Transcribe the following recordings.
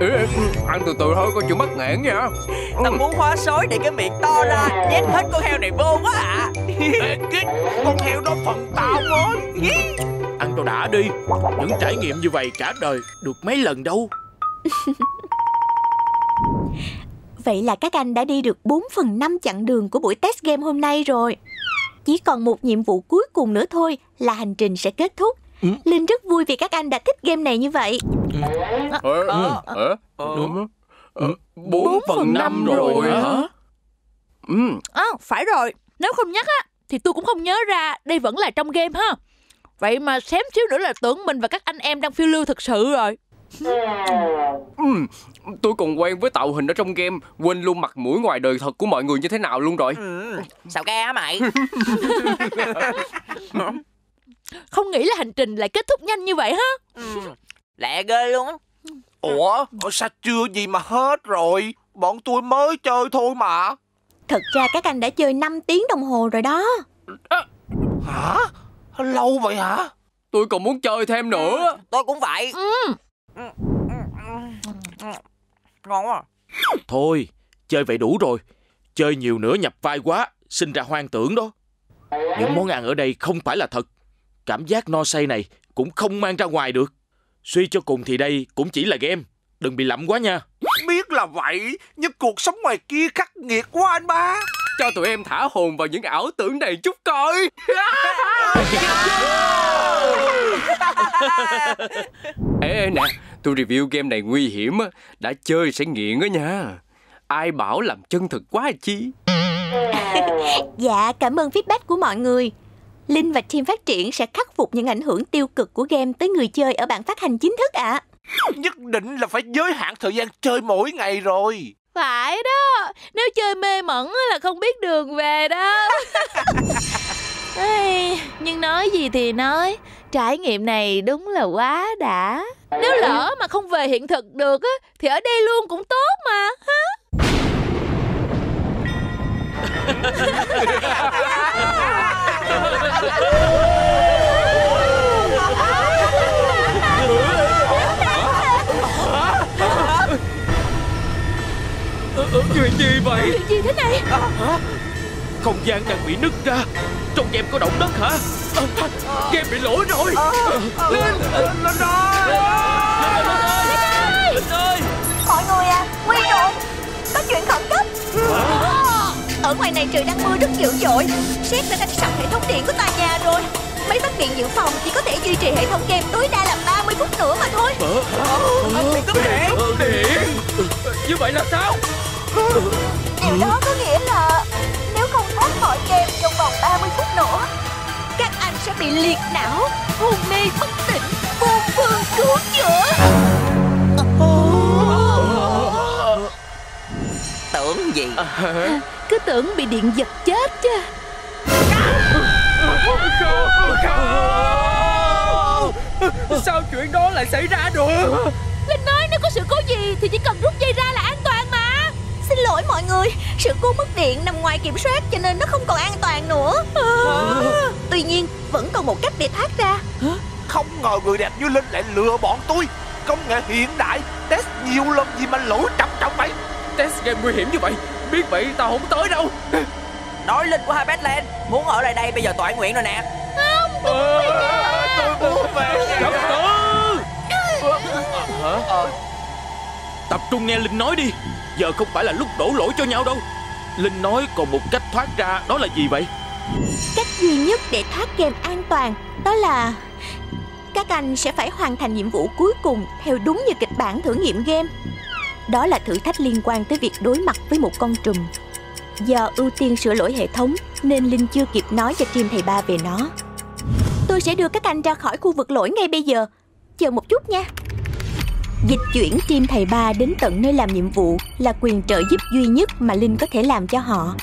Ê, ê, ăn từ từ thôi coi chừng mắc nghẹn nha. Tao muốn hóa sói để cái miệng to ra Nhét hết con heo này vô quá à. Ê, con heo đó phần tao thôi Ăn cho đã đi Những trải nghiệm như vậy cả đời Được mấy lần đâu? Vậy là các anh đã đi được 4 phần 5 chặng đường của buổi test game hôm nay rồi. Chỉ còn một nhiệm vụ cuối cùng nữa thôi là hành trình sẽ kết thúc. Ừ. Linh rất vui vì các anh đã thích game này như vậy. Ờ, Ờ. ờ, Ờ. ờ, Bốn phần năm rồi hả Ừ, À, phải rồi, nếu không nhắc á thì tôi cũng không nhớ ra đây vẫn là trong game ha. Vậy mà xém xíu nữa là tưởng mình và các anh em đang phiêu lưu thực sự rồi. ừ. Tôi còn quen với tạo hình ở trong game Quên luôn mặt mũi ngoài đời thật của mọi người như thế nào luôn rồi ừ. Sao ca hả mày Không nghĩ là hành trình lại kết thúc nhanh như vậy ha. ừ. Lẹ ghê luôn á Ủa, sao chưa gì mà hết rồi Bọn tôi mới chơi thôi mà Thật ra các anh đã chơi 5 tiếng đồng hồ rồi đó. Hả? Lâu vậy hả? Tôi còn muốn chơi thêm nữa Tôi cũng vậy Ừ. Ngon quá Thôi Chơi vậy đủ rồi Chơi nhiều nữa nhập vai quá Sinh ra hoang tưởng đó Những món ăn ở đây không phải là thật Cảm giác no say này Cũng không mang ra ngoài được. Suy cho cùng thì đây cũng chỉ là game Đừng bị lậm quá nha. Biết là vậy Nhưng cuộc sống ngoài kia khắc nghiệt quá anh ba. Cho tụi em thả hồn vào những ảo tưởng này chút coi. Ê, ê nè Tôi review game này nguy hiểm á Đã chơi sẽ nghiện á nha. Ai bảo làm chân thực quá chi? Dạ, cảm ơn feedback của mọi người. Linh và team phát triển sẽ khắc phục những ảnh hưởng tiêu cực của game tới người chơi ở bản phát hành chính thức ạ. Nhất định là phải giới hạn thời gian chơi mỗi ngày rồi Phải đó, nếu chơi mê mẩn á là không biết đường về đó. Ê, nhưng nói gì thì nói, trải nghiệm này đúng là quá đã. Nếu lỡ mà không về hiện thực được á, thì ở đây luôn cũng tốt mà. Chuyện gì vậy? Chuyện gì thế này? Không gian đang bị nứt ra. Trong game có động đất hả? Ờ, Game bị lỗi rồi. Linh Linh ơi Linh ơi Mọi người à, nguy rồi. Có chuyện khẩn cấp. Ở ngoài này trời đang mưa rất dữ dội. Sét đã đánh sập hệ thống điện của tòa nhà rồi. Mấy bác điện dự phòng chỉ có thể duy trì hệ thống game tối đa là 30 phút nữa mà thôi. Bị cúp điện. Ờ, Điện. Như vậy là sao Điều đó có nghĩa là nếu không thoát khỏi game trong vòng 30 phút nữa, các anh sẽ bị liệt não, hôn mê bất tỉnh, vô phương cứu chữa. Tưởng gì Cứ tưởng bị điện giật chết chứ. Sao chuyện đó lại xảy ra được Linh nói nếu có sự cố gì thì chỉ cần rút mọi người, sự cố mất điện nằm ngoài kiểm soát cho nên nó không còn an toàn nữa. Tuy nhiên, vẫn còn một cách để thoát ra. Không ngờ người đẹp như Linh lại lừa bọn tôi. Công nghệ hiện đại Test nhiều lần gì mà lỗi trầm trọng vậy? Test game nguy hiểm như vậy Biết vậy tao không tới đâu. Nói linh của hai Badland Muốn ở lại đây bây giờ toại nguyện rồi nè. Tôi muốn về Trật tự Tập trung nghe Linh nói đi Giờ không phải là lúc đổ lỗi cho nhau đâu Linh nói còn một cách thoát ra, Đó là gì vậy Cách duy nhất để thoát game an toàn, đó là các anh sẽ phải hoàn thành nhiệm vụ cuối cùng theo đúng như kịch bản thử nghiệm game. Đó là thử thách liên quan tới việc đối mặt với một con trùm. Do ưu tiên sửa lỗi hệ thống, nên Linh chưa kịp nói cho team thầy ba về nó. Tôi sẽ đưa các anh ra khỏi khu vực lỗi ngay bây giờ. Chờ một chút nha. Dịch chuyển team thầy ba đến tận nơi làm nhiệm vụ là quyền trợ giúp duy nhất mà Linh có thể làm cho họ.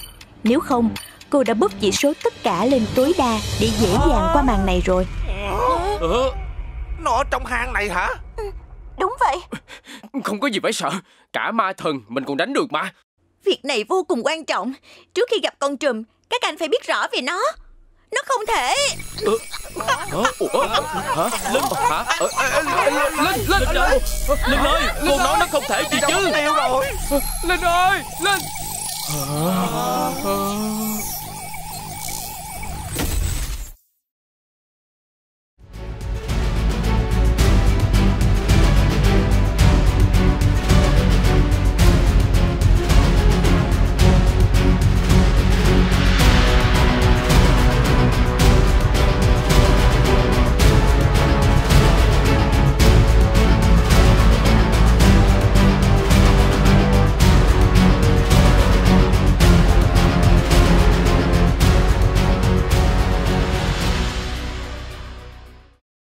Nếu không, cô đã búp chỉ số tất cả lên tối đa để dễ dàng qua màn này rồi. ờ, Nó ở trong hang này hả Đúng vậy, Không có gì phải sợ Cả ma thần mình còn đánh được mà việc này vô cùng quan trọng. Trước khi gặp con trùm, các anh phải biết rõ về nó. Nó không thể. Hả? Linh Hả? Linh, Linh, Linh ơi Linh ơi Cô nói nó không thể gì chứ. Linh ơi, Linh